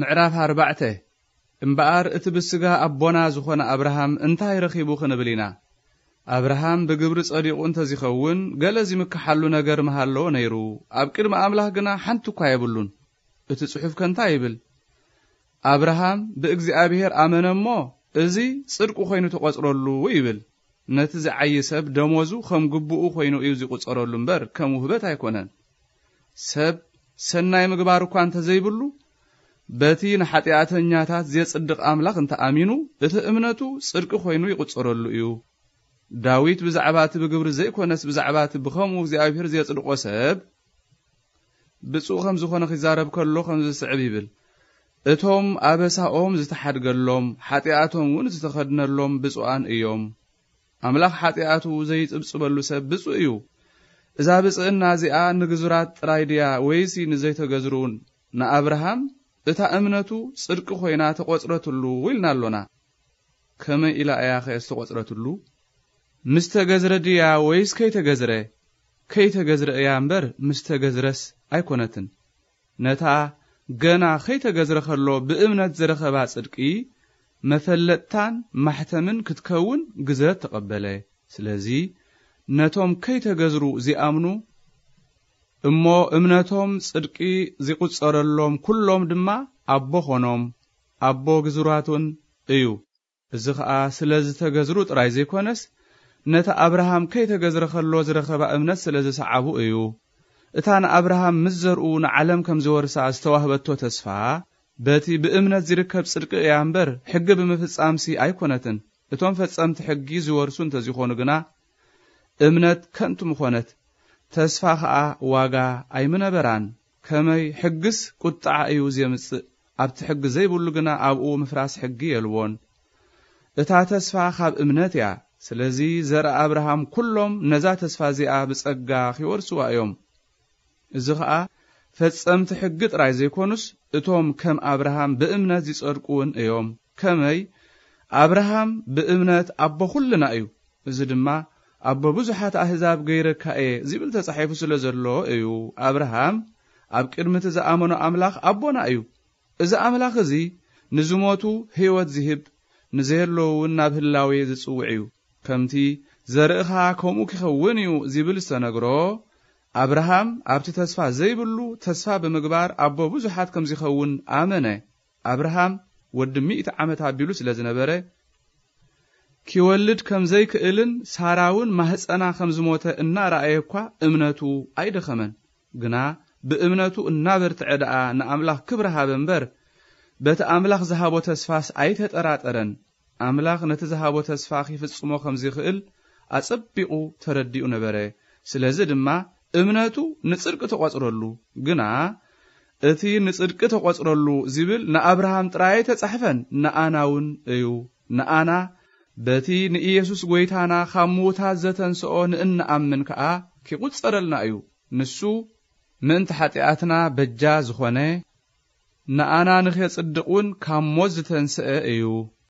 ምዕራፍ ኣርባዕተ እምበኣር እቲ ብስጋ ኣቦና ዝኾነ ኣብርሃም እንታይ ረኺቡ ክንብል ኢና? ኣብርሃም ብግብሪ ጸዲቑ እንተዚኸውን ገለ ዝምክሓሉ ነገር መሃለዎ ነይሩ። ኣብ ቅድሚ ኣምላኽ ግና ሓንቲ እኳ የብሉን። እቲ ጽሑፍ ከ እንታይ ይብል? ኣብርሃም ብእግዚኣብሔር ኣመነ እሞ እዚ ጽድቂ ኮይኑ ተቖጽረሉ ይብል። ነቲ ዝዓይ ሰብ ደሞዙ ከም ግብኡ ኮይኑ እዩ ዝቝጸረሉ እምበር ከም ውህበት ኣይኮነን። ሰብ ሰናይ ምግባር እኳ እንተዘይብሉ በቲ ንሓጢኣተኛታት ዘጽድቕ ኣምላኽ እንተኣሚኑ እቲ እምነቱ ጽድቂ ኮይኑ ይቝጸረሉ እዩ። ዳዊት ብዛዕባ እቲ ብግብሪ ዘይኮነስ ብዛዕባ እቲ ብኸምኡ እግዚኣብሔር ዘጽድቆ ሰብ ብፁዕ ከም ዝኾነ ክዛረብ ከሎ ከም ዝስዕብ ይብል። እቶም ኣበሳኦም ዝተሓድገሎም ሓጢኣቶም እውን ዝተኸድነሎም ብፁዓን እዮም። ኣምላኽ ሓጢኣቱ ዘይጽብጽበሉ ሰብ ብፁዕ እዩ። እዛ ብጽዕና እዚኣ ንግዙራት ጥራይ ድያ ወይሲ ንዘይተገዝሩን ንኣብርሃም እታ እምነቱ ጽድቂ ኾይና ተቖጽረትሉ ኢልና ኣሎና ከመይ ኢላ እያ ኸ ዝተቖጽረትሉ ምስ ተገዝረ ድያ ወይስ ከይተገዝረ? ከይተገዝረ እያ እምበር ምስ ተገዝረስ ኣይኮነትን። ነታ ገና ከይተገዝረ ከሎ ብእምነት ዝረኸባ ጽድቂ መፈለጥታን ማሕተምን ክትከውን ግዝረት ተቐበለ። ስለዚ ነቶም ከይተገዝሩ ዚኣምኑ እሞ እምነቶም ጽድቂ ዝቝጸረሎም ኵሎም ድማ ኣቦ ኾኖም ኣቦ ግዙራቱን እዩ። እዚ ኸዓ ስለ ዝተገዝሩ ጥራይ ዘይኮነስ ነቲ ኣብርሃም ከይተገዝረ ከሎ ዝረኸባ እምነት ስለ ዝሰዓቡ እዩ። እታ ንኣብርሃም ምስ ዘርኡ ንዓለም ከም ዝወርሳ ዝተዋህበቶ ተስፋ በቲ ብእምነት ዝርከብ ጽድቂ እያ እምበር ሕጊ ብምፍጻምሲ ኣይኮነትን። እቶም ፈጸምቲ ሕጊ ዝወርሱ እንተዚኾኑ ግና እምነት ከንቱ ምኾነት ተስፋ ኸዓ ዋጋ ኣይምነበራን። ከመይ ሕግስ ቁጣዕ እዩ ዘምጽእ። ኣብቲ ሕጊ ዘይብሉ ግና ኣብኡ ምፍራስ ሕጊ የልዎን እታ ተስፋ ካብ እምነት እያ። ስለዚ ዘርኢ ኣብርሃም ኩሎም ነዛ ተስፋ እዚኣ ብጸጋ ኺወርስዋ እዮም። እዚ ኸዓ ፈጸምቲ ሕጊ ጥራይ ዘይኮኑስ እቶም ከም ኣብርሃም ብእምነት ዝጸድቁውን እዮም። ከመይ? ኣብርሃም ብእምነት ኣቦ ኹልና እዩ። እዚ ድማ ኣቦ ብዙሓት ኣሕዛብ ገይረካ እየ ዝብል ተጻሒፉ ስለ ዘሎ እዩ። ኣብርሃም ኣብ ቅድሚቲ ዝኣመኖ ኣምላኽ ኣቦና እዩ። እዚ ኣምላኽ እዚ ንዝሞቱ ህይወት ዝህብ ንዘየለዉ እውን ናብ ህላዌ ዝጽውዕ እዩ። ከምቲ ዘርእኻ ከምኡ ክኸውን እዩ ዝብል ዝተነግሮ ኣብርሃም ኣብቲ ተስፋ ዘይብሉ ተስፋ ብምግባር ኣቦ ብዙሓት ከም ዝኸውን ኣመነ። ኣብርሃም ወዲ ሚእቲ ዓመት ኣቢሉ ስለ ዝነበረ ኪወልድ ከም ዘይክእልን ሳራውን ማህፀና ከም ዝሞተ እናረኣየ እኳ እምነቱ ኣይደኸመን ግና ብእምነቱ እናበርትዐ ደኣ ንኣምላኽ ክብሪ ሃበ እምበር። በቲ ኣምላኽ ዝሃቦ ተስፋስ ኣይተጠራጠረን ኣምላኽ ነቲ ዝሃቦ ተስፋ ኺፍጽሞ ከም ዝኽእል ኣጸቢቑ ተረዲኡ ነበረ። ስለዚ ድማ እምነቱ ንጽድቂ ተቖጽረሉ። ግና እቲ ንጽድቂ ተቖጽረሉ ዝብል ንኣብርሃም ጥራይ ተጻሕፈን። ንኣና እውን እዩ። ንኣና በቲ ንኢየሱስ ጐይታና ካብ ምዉታት ዘተንስኦ ንእንኣምን ከኣ ኪቝጸረልና እዩ። ንሱ ምእንቲ ኃጢኣትና በጃ ዝኾነ ንኣና ንኸጽድቕ እውን ካብ ሞት ዝተንስአ እዩ